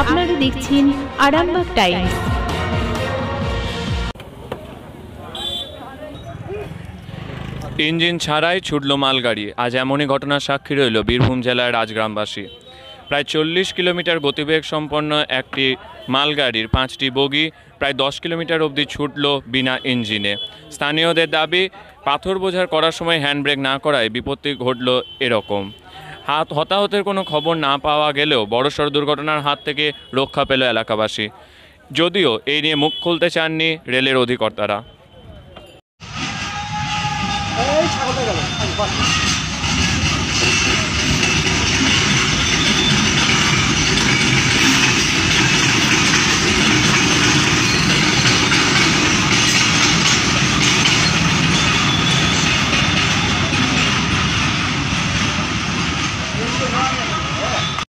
আপনারা দেখছেন Arambagh Times. Engine ছাড়াই ছুটল মালগাড়ি। আজ এমনই ঘটনার সাক্ষী রইল বীরভূম জেলার রাজগ্রামবাসী প্রায় চল্লিশ কিলোমিটার গতিবেগ সম্পন্ন একটি মালগাড়ির পাঁচটি বগি প্রায় দশ কিলোমিটার অবধি ছুটল বিনা ইঞ্জিনে। স্থানীয়দের দাবি, পাথর বোঝার করার সময় হ্যান্ডব্রেক না করায় বিপত্তি ঘটল এরকম। হাত হতাহতের কোনো খবর না পাওয়া গেলেও বড়সড় দুর্ঘটনার হাত থেকে রক্ষা পেল এলাকাবাসী। যদিও এই নিয়ে মুখ খুলতে চাননি রেলের অধিকর্তারা।